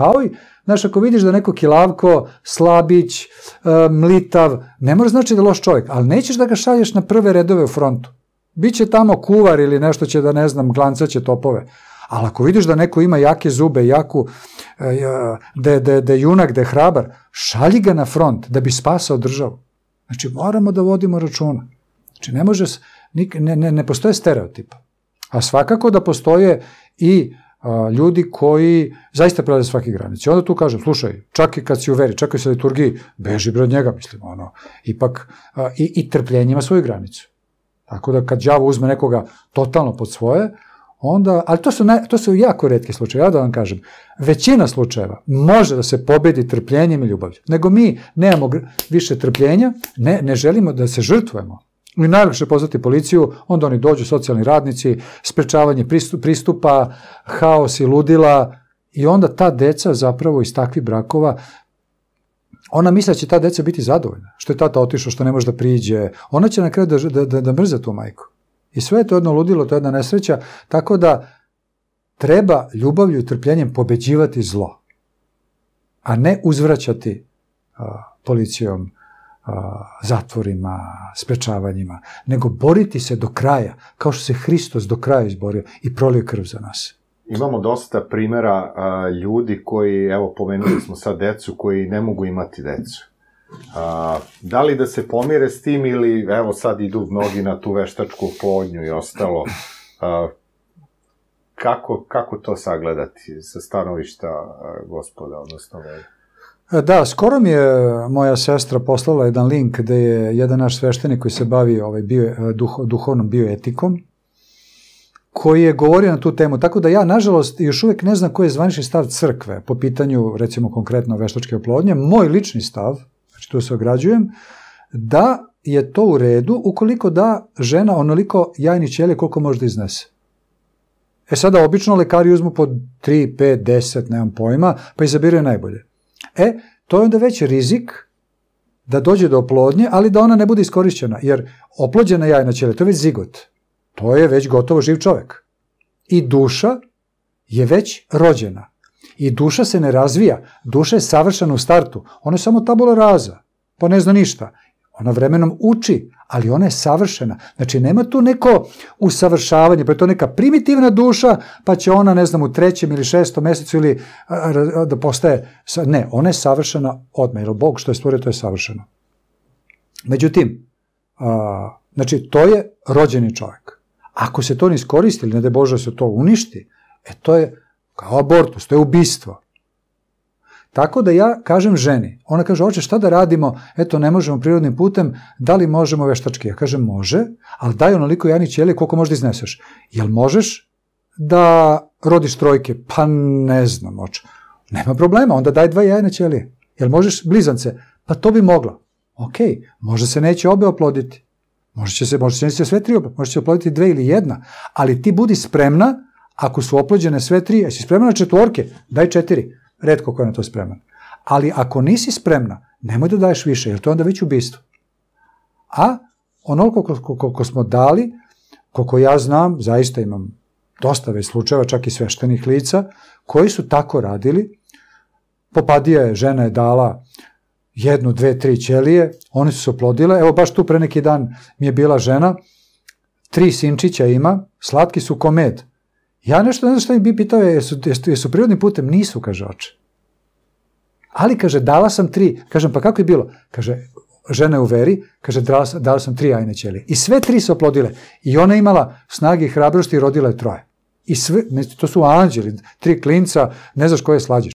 Kao i, znaš, ako vidiš da neko kilavko, slabić, mlitav, ne mora znači da je loš čovjek, ali nećeš da ga šalješ na prve redove u frontu. Biće tamo kuvar ili nešto će da, ne znam, glancaće topove. Ali ako vidiš da neko ima jake zube, jaku, da je da junak, da je hrabar, šalji ga na front da bi spasao državu. Znači, moramo da vodimo računa. Znači, ne može, ne, ne, ne postoje stereotipa. A svakako da postoje i a, ljudi koji zaista prelaze svake granice. Onda tu kažem, slušaj, čak i kad si u veri, čak i sa liturgiji, beži bre od njega, mislim, ono, ipak, a, i, i trpljenje ima svoju granicu. Tako da kad đavo uzme nekoga totalno pod svoje, onda, ali to su, ne, to su jako redki slučaje, ja da vam kažem, većina slučajeva može da se pobedi trpljenjem i ljubavlju, nego mi nemamo više trpljenja, ne, ne želimo da se žrtvujemo, I najlakše pozvati policiju, onda oni dođu, socijalni radnici, sprečavanje pristupa, haos i ludila i onda ta deca zapravo iz takvih brakova ona misle da će ta deca biti zadovoljna, što je tata otišao, što ne može da priđe, ona će na kraju da, da, da, da mrze tu majku. I sve je to jedno ludilo, to je jedna nesreća, tako da treba ljubavlju i trpljenjem pobeđivati zlo, a ne uzvraćati a, policijom, zatvorima, sprečavanjima, nego boriti se do kraja, kao što se Hristos do kraja izborio i prolio krv za nas. Imamo dosta primera a, ljudi koji, evo, pomenuli smo sad decu, koji ne mogu imati decu. A, da li da se pomire s tim ili, evo, sad idu mnogi na tu veštačku plodnju i ostalo. A, kako, kako to sagledati sa stanovišta gospoda, odnosno veri? E, da, skoro mi je moja sestra poslala jedan link gde je jedan naš sveštenik koji se bavi ovaj bio, e, duh, duhovnom bioetikom, koji je govorio na tu temu, tako da ja, nažalost, još uvek ne znam koji je zvanični stav crkve po pitanju, recimo, konkretno veštačke oplodnje. Moj lični stav, znači tu se ograđujem, da je to u redu ukoliko da žena onoliko jajni ćelije koliko može da iznese. E sada, obično lekari uzmu po 3, 5, 10, nemam pojma, pa izabiraju najbolje. E, to je onda već rizik da dođe do oplodnje, ali da ona ne bude iskorišćena, jer oplođena jajna ćelija, to je već zigot. To je već gotovo živ čovek. I duša je već rođena. I duša se ne razvija. Duša je savršena u startu. Ona je samo tabula raza. Pa ne zna ništa. Ona vremenom uči, ali ona je savršena. Znači, nema tu neko usavršavanje, pa je to neka primitivna duša, pa će ona, ne znam, u trećem ili šestom mesecu ili da postaje... Ne, ona je savršena odmah, jer Bog što je stvorio, to je savršeno. Međutim, a, znači, to je rođeni čovjek. Ako se to ne iskoristi, ili ne da Bože se to uništi, e to je kao abortus, to je ubistvo. Tako da ja kažem ženi, ona kaže, oče, šta da radimo, eto, ne možemo prirodnim putem, da li možemo veštački? Ja kažem, može, ali daj onoliko jajni ćelije koliko možda izneseš. Jel možeš da rodiš trojke? Pa ne znam, oče. Nema problema, onda daj dva jajne ćelije. Jel možeš blizance? Pa to bi mogla. Ok, možda se neće obe oploditi. Možda će se, možda će se sve tri obe, možda će oploditi dve ili jedna, ali ti budi spremna, ako su oplođene sve tri, jesi spremna na četvorke, daj četiri redko ko je na to spreman. Ali ako nisi spremna, nemoj da daješ više, jer to je onda već ubistvo. A onoliko koliko, smo dali, koliko ja znam, zaista imam dosta već slučajeva, čak i sveštenih lica, koji su tako radili. Popadija je, žena je dala jednu, dve, tri ćelije, one su se oplodile. Evo baš tu pre neki dan mi je bila žena, tri sinčića ima, slatki su komed. Ja nešto ne znam šta mi bi pitao, jesu, jesu, jesu prirodnim putem? Nisu, kaže oče. Ali, kaže, dala sam tri. Kažem, pa kako je bilo? Kaže, žena u veri, kaže, dala, dala sam tri jajne ćelije. I sve tri se oplodile. I ona imala snage i hrabrosti i rodila je troje. I sve, to su anđeli, tri klinca, ne znaš koje je slađe.